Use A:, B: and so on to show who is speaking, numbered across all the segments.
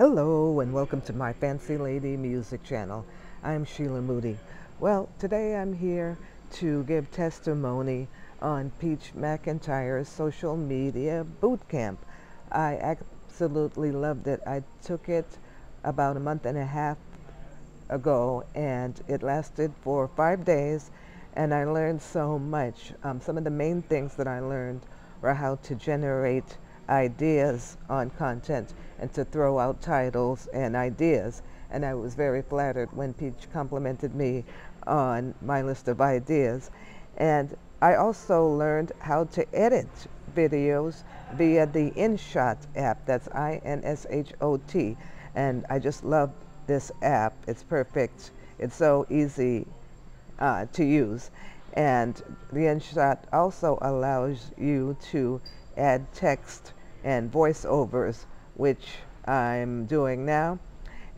A: Hello and welcome to my Fancy Lady Music channel. I'm Shelah Moody. Well, today I'm here to give testimony on Peach McIntyre's social media boot camp. I absolutely loved it. I took it about a month and a half ago and it lasted for five days and I learned so much. Um, some of the main things that I learned were how to generate ideas on content and to throw out titles and ideas. And I was very flattered when Peach complimented me on my list of ideas. And I also learned how to edit videos via the InShot app. That's I-N-S-H-O-T. And I just love this app. It's perfect. It's so easy uh, to use. And the InShot also allows you to add text and voiceovers, which I'm doing now.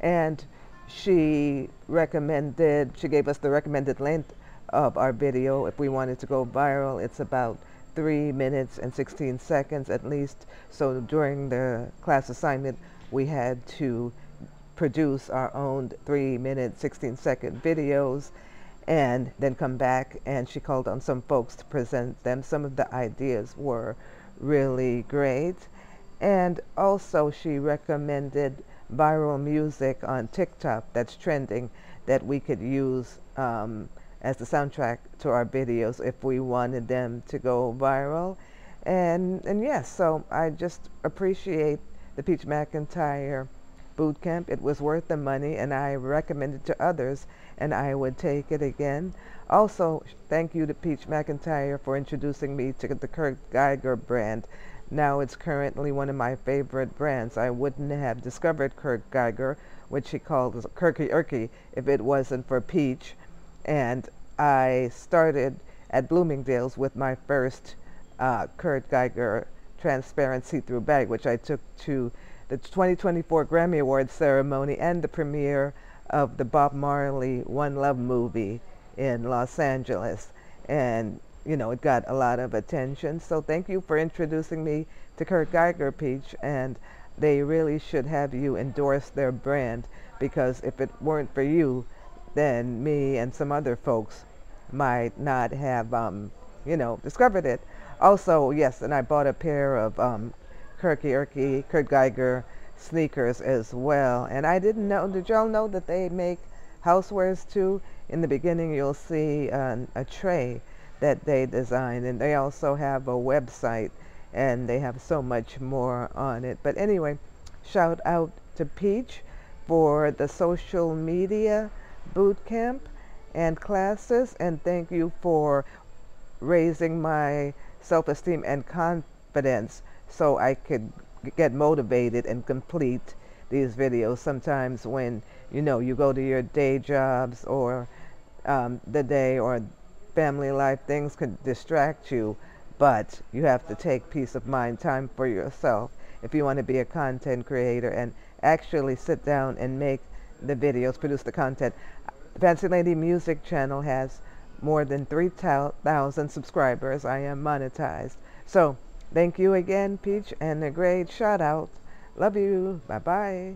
A: And she recommended, she gave us the recommended length of our video. If we wanted to go viral, it's about three minutes and 16 seconds at least. So during the class assignment, we had to produce our own three minute, 16 second videos and then come back and she called on some folks to present them. Some of the ideas were really great. And also she recommended viral music on TikTok that's trending that we could use um, as the soundtrack to our videos if we wanted them to go viral. And, and yes, so I just appreciate the Peach McIntyre boot camp. It was worth the money and I recommend it to others and I would take it again. Also, thank you to Peach McIntyre for introducing me to the Kurt Geiger brand. Now it's currently one of my favorite brands. I wouldn't have discovered Kurt Geiger, which he calls Kirky Erky, if it wasn't for Peach. And I started at Bloomingdale's with my first uh, Kurt Geiger transparent see-through bag, which I took to the 2024 Grammy Awards ceremony and the premiere of the Bob Marley One Love movie in Los Angeles. And, you know, it got a lot of attention. So thank you for introducing me to Kurt Geiger Peach. And they really should have you endorse their brand because if it weren't for you, then me and some other folks might not have, um, you know, discovered it. Also, yes, and I bought a pair of um, Kirky Erky, Kurt Geiger sneakers as well. And I didn't know, did y'all know that they make housewares too? In the beginning, you'll see uh, a tray that they design. and they also have a website, and they have so much more on it. But anyway, shout out to Peach for the social media boot camp and classes, and thank you for raising my self-esteem and confidence so I could get motivated and complete these videos sometimes when you know you go to your day jobs or um, the day or family life things could distract you but you have to take peace of mind time for yourself if you want to be a content creator and actually sit down and make the videos produce the content Fancy Lady Music channel has more than 3,000 subscribers I am monetized so Thank you again, Peach, and a great shout out. Love you. Bye bye.